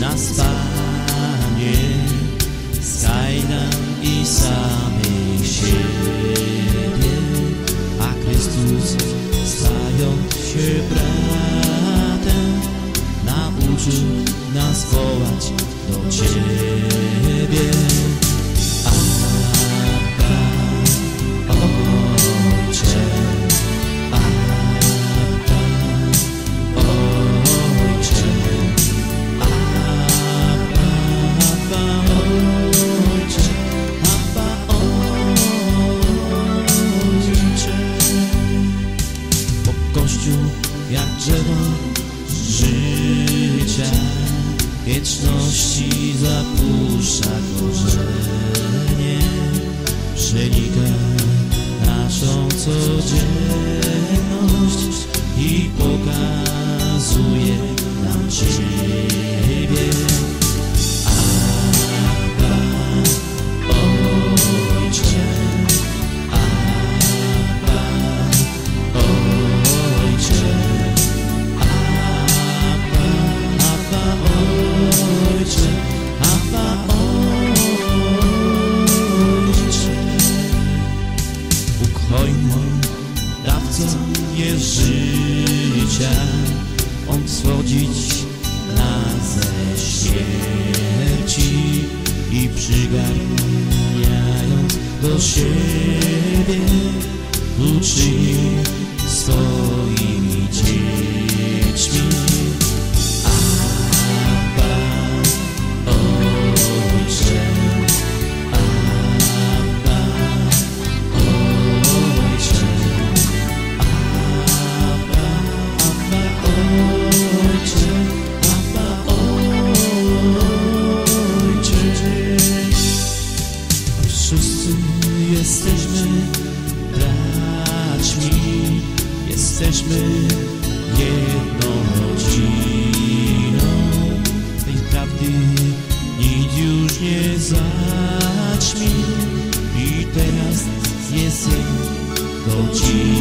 nas, Panie, z kajdan i samej siebie, a Chrystus stając się bratem, nauczył nas wołać do Ciebie. Kościół jak drzewo życia. Wieczności zapuszcza korzenie, przenika naszą codzienność On swodzić nas ze śmierci i przygarniając do siebie uczynił Jesteśmy braćmi, jesteśmy jedną rodziną. Tej prawdy już nie zaćmi i teraz jest jej godzina.